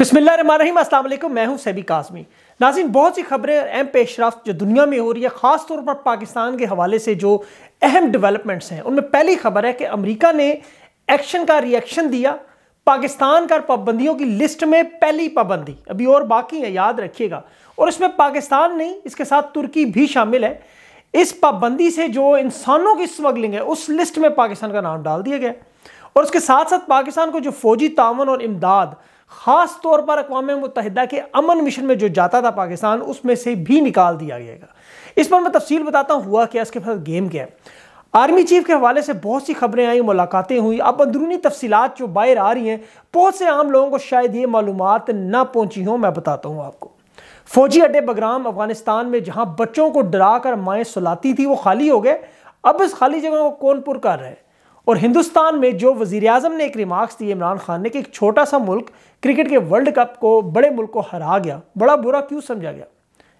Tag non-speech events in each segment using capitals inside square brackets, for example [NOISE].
अस्सलाम वालेकुम मैं हूँ सैबी कासमी। नाजिन बहुत सी खबरें और अहम पेशरफ जो दुनिया में हो रही है ख़ास तौर पर पाकिस्तान के हवाले से जो अहम डेवलपमेंट्स हैं। उनमें पहली खबर है कि अमेरिका ने एक्शन का रिएक्शन दिया। पाकिस्तान का पाबंदियों की लिस्ट में पहली पाबंदी। अभी और बाकी है, याद रखिएगा। और इसमें पाकिस्तान नहीं, इसके साथ तुर्की भी शामिल है। इस पाबंदी से जो इंसानों की स्मगलिंग है, उस लिस्ट में पाकिस्तान का नाम डाल दिया गया। और उसके साथ साथ पाकिस्तान को जो फौजी तावन और इमदाद ख़ास तौर पर अकवा मुतहदा के अमन मिशन में जो जाता था पाकिस्तान, उसमें से भी निकाल दिया गया इस पर मैं तफसील बताता हूँ, हुआ क्या, इसके पास गेम क्या है। आर्मी चीफ के हवाले से बहुत सी खबरें आई, मुलाकातें हुई। अब अंदरूनी तफसीलात जो बाहर आ रही हैं, बहुत से आम लोगों को शायद ये मालूम ना पहुँची हों, मैं बताता हूँ आपको। फौजी अड्डे बगराम, अफ़गानिस्तान में, जहाँ बच्चों को डरा कर माएँ सुलाती थी, वो खाली हो गए। अब इस खाली जगह को कौन पुर कर रहे हैं? और हिंदुस्तान में जो वज़ीर अजम ने एक रिमार्क्स दिए इमरान खान ने कि एक छोटा सा मुल्क क्रिकेट के वर्ल्ड कप को, बड़े मुल्क को हरा गया। बड़ा बुरा क्यों समझा गया?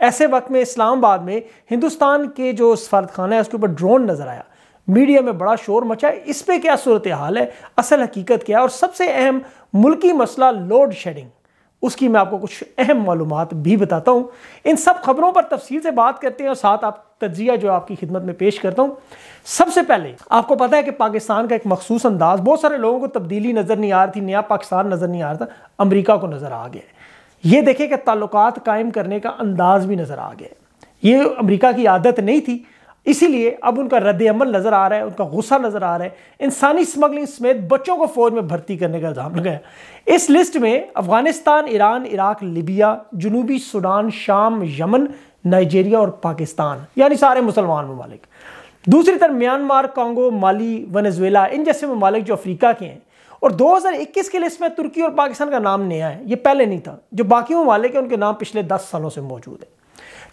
ऐसे वक्त में इस्लामाबाद में हिंदुस्तान के जो सफारत खाना है, उसके ऊपर ड्रोन नज़र आया। मीडिया में बड़ा शोर मचा। इस पर क्या सूरत हाल है? असल हकीकत क्या है? और सबसे अहम मुल्की मसला लोड शेडिंग उसकी मैं आपको कुछ अहम मालूम भी बताता हूँ। इन सब खबरों पर तफसील से बात करते हैं और साथ आप तजिया जो आपकी खिदमत में पेश करता हूँ। सबसे पहले, आपको पता है कि पाकिस्तान का एक मखसूस अंदाज, बहुत सारे लोगों को तब्दीली नज़र नहीं आ रही थी, नया पाकिस्तान नज़र नहीं आ रहा था, अमरीका को नज़र आ गया ये देखे कि ताल्लुक कायम करने का अंदाज भी नज़र आ गया ये अमरीका की आदत नहीं थी इसीलिए अब उनका रद्द अमल नज़र आ रहा है, उनका गुस्सा नज़र आ रहा है। इंसानी स्मगलिंग समेत बच्चों को फौज में भर्ती करने का इल्ज़ाम लगाया। इस लिस्ट में अफ़गानिस्तान, ईरान, इराक, लिबिया, जनूबी सूडान, शाम, यमन, नाइजेरिया और पाकिस्तान, यानी सारे मुसलमान ममालिक। दूसरी तरफ़ म्यांमार, कांगो, माली, वनजुएला, इन जैसे ममालिक जो अफ्रीका के हैं। और 2021 के लिस्ट में तुर्की और पाकिस्तान का नाम नया है, ये पहले नहीं था। जो बाकी ममालिक हैं, उनके नाम पिछले 10 सालों से मौजूद है।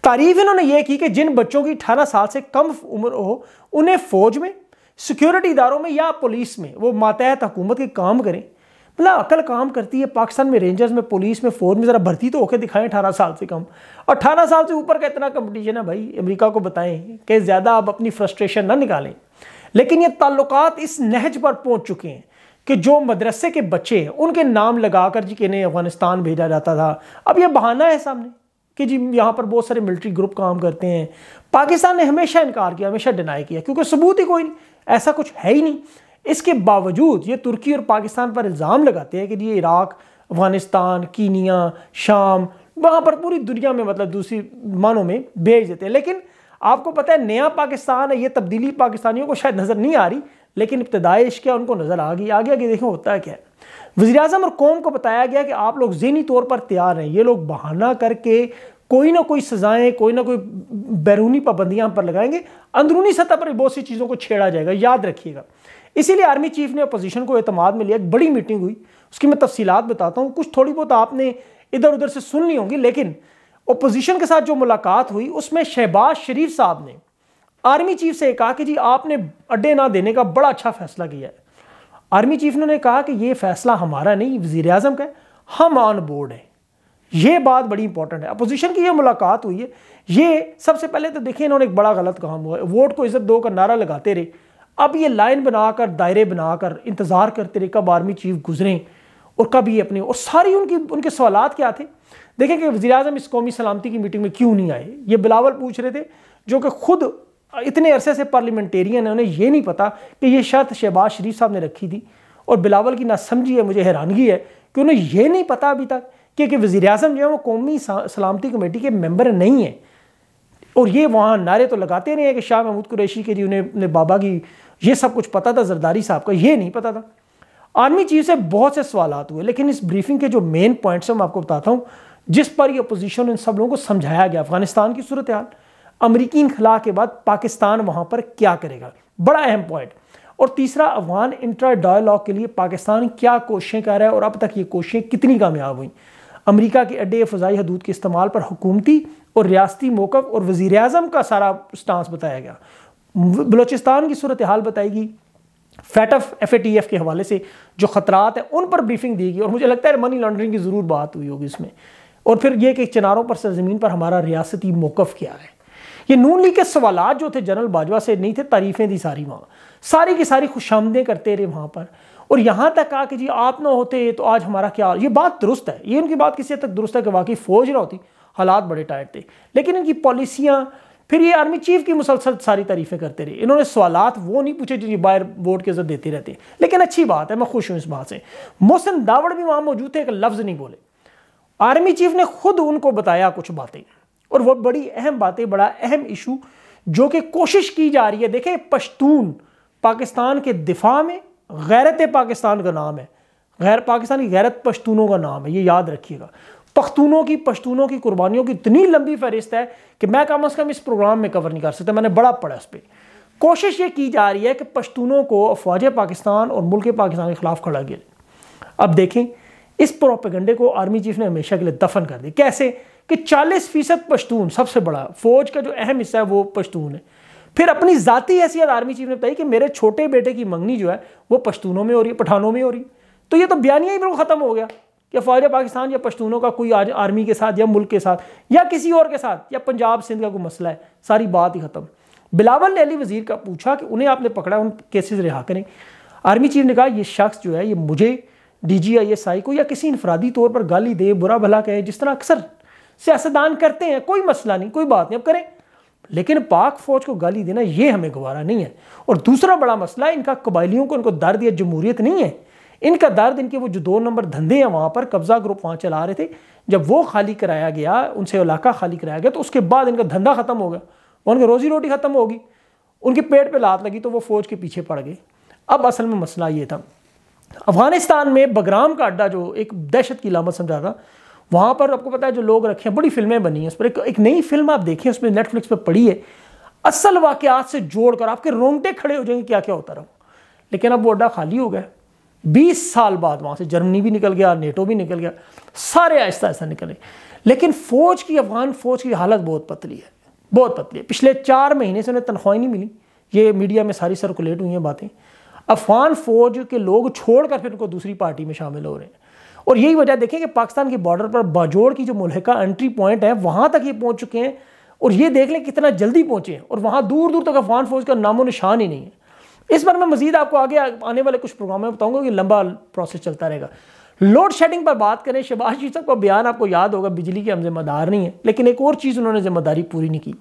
तारीफ़ इन्होंने ये की कि जिन बच्चों की अठारह साल से कम उम्र हो, उन्हें फौज में सिक्योरिटी इदारों में या पुलिस में, वो मातहत हुकूमत के काम करें। मतलब अकल काम करती है पाकिस्तान में रेंजर्स में पुलिस में, फौज में, ज़रा भर्ती तो होकर दिखाएँ अठारह साल से कम। और अठारह साल से ऊपर का इतना कंपटीशन है भाई, अमेरिका को बताएँ कि ज़्यादा आप अपनी फ्रस्ट्रेशन ना निकालें। लेकिन ये ताल्लुकात इस नहज पर पहुँच चुके हैं कि जो मदरसे के बच्चे हैं, उनके नाम लगाकर जी के अफ़गानिस्तान भेजा जाता था। अब यह बहाना है सामने। कि जी, यहाँ पर बहुत सारे मिलिट्री ग्रुप काम करते हैं। पाकिस्तान ने हमेशा इनकार किया, हमेशा डिनाई किया, क्योंकि सबूत ही कोई नहीं, ऐसा कुछ है ही नहीं। इसके बावजूद ये तुर्की और पाकिस्तान पर इल्ज़ाम लगाते हैं कि ये इराक, अफ़गानिस्तान, कीनिया, शाम, वहाँ पर पूरी दुनिया में मतलब दूसरी मानों में भेज देते हैं। लेकिन आपको पता है, नया पाकिस्तान है, ये तब्दीली पाकिस्तानियों को शायद नज़र नहीं आ रही, लेकिन इब्तदाइश क्या उनको नज़र आ गई। आगे आगे देखें होता है क्या है। वजी अजम और कौम को बताया गया कि आप लोग जहनी तौर पर तैयार हैं। ये लोग बहाना करके कोई ना कोई सजाएँ, कोई ना कोई बैरूनी पाबंदियाँ पर लगाएँगे। अंदरूनी सतह पर बहुत सी चीज़ों को छेड़ा जाएगा, याद रखिएगा। इसीलिए आर्मी चीफ ने अपोजिशन को अतमाद में लिया, एक बड़ी मीटिंग हुई। उसकी मैं तफसीलात बताता हूँ। कुछ थोड़ी बहुत आपने इधर उधर से सुन ली होंगी, लेकिन अपोजिशन के साथ जो मुलाकात हुई, उसमें शहबाज शरीफ साहब ने आर्मी चीफ से कहा कि जी, आपने अड्डे ना देने का बड़ा अच्छा फैसला किया है। आर्मी चीफ ने कहा कि ये फैसला हमारा नहीं वज़ीर अजम का हम ऑन बोर्ड हैं। ये बात बड़ी इंपॉर्टेंट है। अपोजिशन की ये मुलाकात हुई है। ये सबसे पहले तो देखिए इन्होंने एक बड़ा गलत काम हुआ वोट को इज़्ज़त दो का नारा लगाते रहे। अब ये लाइन बनाकर, दायरे बनाकर, इंतज़ार करते रहे, कब आर्मी चीफ गुजरें और कब ये अपने और सारी उनकी उनके सवाल क्या थे? देखें कि वजी अजम इस कौमी सलामती की मीटिंग में क्यों नहीं आए? ये बिलावल पूछ रहे थे, जो कि खुद इतने अरसे से पार्लियामेंटेरियन है, उन्हें ये नहीं पता कि ये शर्त शहबाज शरीफ साहब ने रखी थी। और बिलावल की ना समझी है, मुझे हैरानगी है कि उन्हें यह नहीं पता अभी तक कि वजी अजम जो है वो कौमी सलामती कमेटी के मेंबर नहीं है। और ये वहाँ नारे तो लगाते नहीं है कि शाह महमूद कुरैशी के जी उन्हें बाबा की ये सब कुछ पता था, जरदारी साहब का ये नहीं पता था। आर्मी चीफ से बहुत से सवाल हुए, लेकिन इस ब्रीफिंग के जो मेन पॉइंट्स हैं, मैं आपको बताता हूँ, जिस पर ये अपोजिशन इन सब लोगों को समझाया गया, अफ़गानिस्तान की सूरत हाल। अमरीकी इनखला के बाद पाकिस्तान वहाँ पर क्या करेगा? बड़ा अहम पॉइंट और तीसरा, अफगान इंटर डायलॉग के लिए पाकिस्तान क्या कोशिशें कर रहा है और अब तक ये कोशिशें कितनी कामयाब हुई? अमरीका के अड्डे फ़जाई हदूद के इस्तेमाल पर हुकूमती और रियासती मौकफ और वज़ी अजम का सारा स्टांस बताया गया। बलोचिस्तान की सूरत हाल बताएगी फैटफ एफ़ ए टी एफ़ के हवाले से जो ख़तरात हैं, उन पर ब्रीफिंग दी गई और मुझे लगता है मनी लॉन्ड्रिंग की ज़रूर बात हुई होगी इसमें। और फिर यह कि चनारों पर सरजमीन पर हमारा रियासती मौकफ क्या है? ये नून लीग के सवाल जो थे जनरल बाजवा से नहीं थे, तारीफ़ें दी सारी वहाँ। सारी की सारी खुशामदें करते रहे वहाँ पर। और यहाँ तक कहा कि जी आप ना होते तो आज हमारा क्या ये बात दुरुस्त है। ये उनकी बात किसी हद तक दुरुस्त है कि वाकई फौज ना होती, हालात बड़े टाइट थे। लेकिन इनकी पॉलिसियाँ, फिर ये आर्मी चीफ की मुसलसल सारी तारीफें करते रहे। इन्होंने सवालत वो नहीं पूछे जो बाहर वोट के ज़रूरत देते रहते। लेकिन अच्छी बात है, मैं खुश हूँ इस बात से। मोहसिन दावड़ भी वहाँ मौजूद थे, एक लफ्ज़ नहीं बोले। आर्मी चीफ ने खुद उनको बताया कुछ बातें। और वो बड़ी अहम बातें, बड़ा अहम इशू जो कि कोशिश की जा रही है। देखें, पश्तून पाकिस्तान के दिफा में, गैरत पाकिस्तान का नाम है। गैर, पाकिस्तानी गैरत पश्तूनों का नाम है, ये याद रखिएगा। पख्तूनों की, पश्तूनों की कुर्बानियों की इतनी लंबी फहरिस्त है कि मैं कम अज़ कम इस प्रोग्राम में कवर नहीं कर सकता, मैंने बड़ा पढ़ा इस पर कोशिश ये की जा रही है कि पश्तूनों को अफवाज पाकिस्तान और मुल्क पाकिस्तान के खिलाफ खड़ा किया अब देखें इस प्रोपेगंडे को आर्मी चीफ ने हमेशा के लिए दफन कर दिया। कैसे? कि 40 फ़ीसद पश्तून, सबसे बड़ा फौज का जो अहम हिस्सा है, वो पश्तून है। फिर अपनी जाती हैसियत आर्मी चीफ ने बताई कि मेरे छोटे बेटे की मंगनी जो है, वो पश्तूनों में हो रही है, पठानों में हो रही तो ये तो बयानिया ही बिल्कुल ख़त्म हो गया कि फौज पाकिस्तान या पश्तूनों का कोई आर्मी के साथ या मुल्क के साथ या किसी और के साथ या पंजाब सिंध का कोई मसला है, सारी बात ही ख़त्म। बिलावल ने अली वज़ीर का पूछा कि उन्हें आपने पकड़ा, उन केसेस रिहा करें। आर्मी चीफ ने कहा, ये शख्स जो है, ये मुझे D G I S I को या किसी इनफरादी तौर पर गाली दे, बुरा भला कहे, जिस तरह अक्सर सियासतदान करते हैं, कोई मसला नहीं, कोई बात नहीं, अब करें। लेकिन पाक फौज को गाली देना ये हमें गवारा नहीं है। और दूसरा बड़ा मसला इनका कबायलियों को, इनको दर्द या जमहूरियत नहीं है। इनका दर्द, इनके वो जो दो नंबर धंधे हैं वहाँ पर, कब्जा ग्रुप वहाँ चला रहे थे, जब वो खाली कराया गया, उनसे इलाका खाली कराया गया तो उसके बाद इनका धंधा ख़त्म हो गया उनकी रोज़ी रोटी ख़त्म होगी। उनके पेट पे लात लगी तो वो फौज के पीछे पड़ गए। अब असल में मसला ये था। अफ़गानिस्तान में बगराम का अड्डा जो एक दहशत की लामत समझा था वहाँ पर आपको पता है जो लोग रखे हैं बड़ी फ़िल्में बनी हैं उस पर एक, एक नई फ़िल्म आप देखें उसमें नेटफ्लिक्स पर पड़ी है। असल वाकयात से जोड़कर आपके रोंगटे खड़े हो जाएँगे क्या क्या होता रहा। लेकिन अब वो अड्डा खाली हो गया। बीस साल बाद वहाँ से जर्मनी भी निकल गया नेटो भी निकल गया सारे आहिस्ता आहिस्ता निकले। लेकिन फ़ौज की अफगान फ़ौज की हालत बहुत पतली है बहुत पतली है। पिछले चार महीने से उन्हें तनख्वाही नहीं मिली। ये मीडिया में सारी सर्कुलेट हुई हैं बातें। अफगान फ़ौज के लोग छोड़कर फिर उनको दूसरी पार्टी में शामिल हो रहे हैं। और यही वजह देखें कि पाकिस्तान के बॉर्डर पर बाजोड़ की जो मुल्का एंट्री पॉइंट है, वहाँ तक ये पहुँच चुके हैं और ये देख लें कितना जल्दी पहुँचे हैं। और वहाँ दूर दूर तक अफगान फ़ौज का नामो निशान ही नहीं है। इस बार मैं मजीद आपको आगे आने वाले कुछ प्रोग्राम में बताऊँगा कि लंबा प्रोसेस चलता रहेगा। लोड शेडिंग पर बात करें शबाज जी साहब का बयान आपको याद होगा, बिजली के हम जिम्मेदार नहीं है, लेकिन एक और चीज़ उन्होंने ज़िम्मेदारी पूरी नहीं की।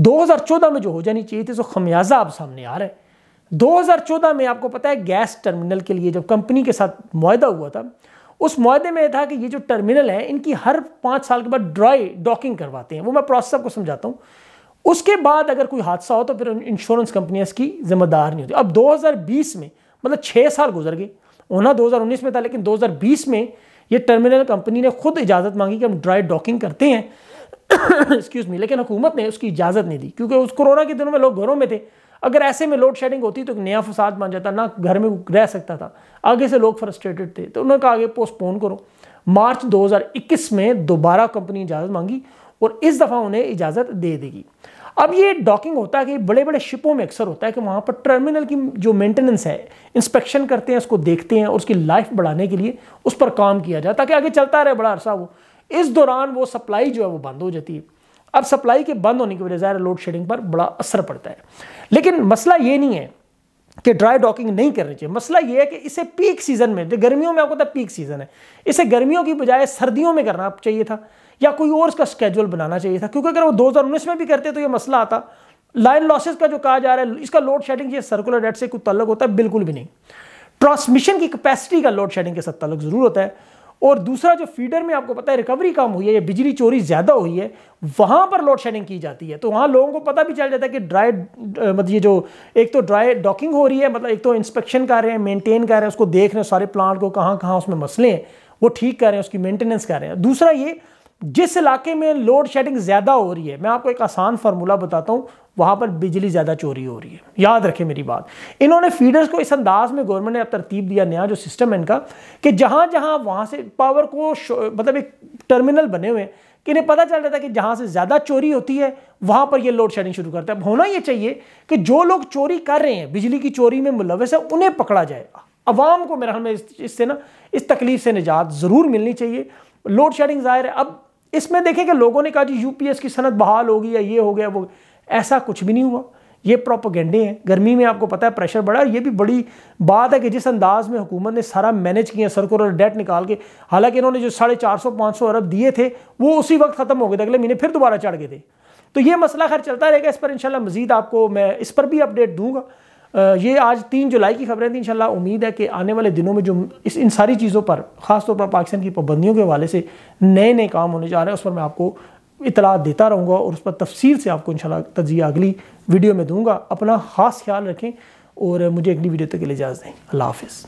2014 में जो हो जानी चाहिए थी, सो खमियाजा अब सामने आ रहा है। 2014 में आपको पता है गैस टर्मिनल के लिए जब कंपनी के साथ मुआदा हुआ था, उस मुआदे में था कि ये जो टर्मिनल है, इनकी हर पाँच साल के बाद ड्राई डॉकिंग करवाते हैं। वो मैं प्रोसेस आपको समझाता हूँ। उसके बाद अगर कोई हादसा हो तो फिर इंश्योरेंस कंपनियाँ इसकी जिम्मेदार नहीं होती। अब 2020 में मतलब छः साल गुजर गए। होना 2019 में था, लेकिन 2020 में ये टर्मिनल कंपनी ने खुद इजाज़त मांगी कि हम ड्राई डॉकिंग करते हैं। [COUGHS] एक्सक्यूज़ मी लेकिन हुकूमत ने उसकी इजाज़त नहीं दी, क्योंकि उस कोरोना के दिनों में लोग घरों में थे। अगर ऐसे में लोड शेडिंग होती तो एक नया फसाद बन जाता, ना घर में रह सकता था। आगे से लोग फ्रस्ट्रेटेड थे तो उन्होंने कहा, आगे पोस्टपोन करो। मार्च 2021 में दोबारा कंपनी इजाज़त मांगी और इस दफ़ा उन्हें इजाज़त दे देगी। अब ये डॉकिंग होता है कि बड़े बड़े शिपों में अक्सर होता है कि वहाँ पर टर्मिनल की जो मेंटेनेंस है इंस्पेक्शन करते हैं, उसको देखते हैं और उसकी लाइफ बढ़ाने के लिए उस पर काम किया जाए, ताकि आगे चलता रहे बड़ा अरसा वो। इस दौरान वो सप्लाई जो है वो बंद हो जाती है। अब सप्लाई के बंद होने की वजह से लोड शेडिंग पर बड़ा असर पड़ता है। लेकिन मसला ये नहीं है कि ड्राई डॉकिंग नहीं करनी चाहिए। मसला ये है कि इसे पीक सीज़न में, गर्मियों में आपको पता पीक सीज़न है। इसे गर्मियों की बजाय सर्दियों में करना चाहिए था या कोई और इसका स्केड्यूल बनाना चाहिए था। क्योंकि अगर वो 2019 में भी करते तो ये मसला आता। लाइन लॉसेस का जो कहा जा रहा है, इसका लोड शेडिंग ये सर्कुलर डेट से कुछ तल्लक होता है बिल्कुल भी नहीं। ट्रांसमिशन की कैपेसिटी का लोड शेडिंग के साथ तल्लक ज़रूर होता है। और दूसरा जो फीडर में आपको पता है रिकवरी कम हुई है, या बिजली चोरी ज़्यादा हुई है, वहाँ पर लोड शेडिंग की जाती है। तो वहाँ लोगों को पता भी चल जाता है कि ड्राई मतलब ये जो एक तो ड्राई डॉकिंग हो रही है मतलब एक तो इंस्पेक्शन कर रहे हैं मेंटेन कर रहे हैं, उसको देख रहे हैं, सारे प्लांट को कहाँ कहाँ उसमें मसले हैं, वो ठीक कर रहे हैं, उसकी मेंटेनेंस कर रहे हैं। दूसरा ये जिस इलाके में लोड शेडिंग ज़्यादा हो रही है, मैं आपको एक आसान फार्मूला बताता हूँ, वहाँ पर बिजली ज़्यादा चोरी हो रही है। याद रखें मेरी बात। इन्होंने फीडर्स को इस अंदाज में गवर्नमेंट ने अब तरतीब दिया नया, जो सिस्टम है इनका, कि जहाँ जहाँ वहाँ से पावर को मतलब एक टर्मिनल बने हुए हैं, कि इन्हें पता चल जाता है कि जहाँ से ज़्यादा चोरी होती है, वहाँ पर ये लोड शेडिंग शुरू करते हैं। अब होना ये चाहिए कि जो लोग चोरी कर रहे हैं, बिजली की चोरी में मुलवस है, उन्हें पकड़ा जाए। अवाम को मेरे ख्याल में इससे ना, इस तकलीफ़ से निजात ज़रूर मिलनी चाहिए। लोड शेडिंग ज़ाहिर है, अब इसमें देखें कि लोगों ने कहा जी यूपीएस की सनत बहाल होगी या ये हो गया, वो, ऐसा कुछ भी नहीं हुआ। ये प्रोपोगेंडे हैं। गर्मी में आपको पता है प्रेशर बढ़ा ये भी बड़ी बात है कि जिस अंदाज में हुकूमत ने सारा मैनेज किया सर्कुलर डेट निकाल के, हालाँकि इन्होंने जो साढ़े चार सौ, पाँच सौ अरब दिए थे, वो उसी वक्त ख़त्म हो गए थे। अगले महीने फिर दोबारा चढ़ गए थे। तो ये मसला खैर चलता रहेगा इस पर इंशाल्लाह मजीद आपको मैं इस पर भी अपडेट दूँगा। ये आज तीन जुलाई की खबरें थी इंशाल्लाह उम्मीद है कि आने वाले दिनों में जो इस, इन सारी चीज़ों पर, ख़ासतौर पर पाकिस्तान की पाबंदियों के हवाले से नए नए काम होने जा रहे हैं, उस पर मैं आपको इतला देता रहूँगा और उस पर तफसील से आपको इंशाल्लाह तजिया अगली वीडियो में दूँगा। अपना ख़ास ख्याल रखें और मुझे अगली वीडियो तक के लिए इजाज़त दें। अल्लाह हाफिज़।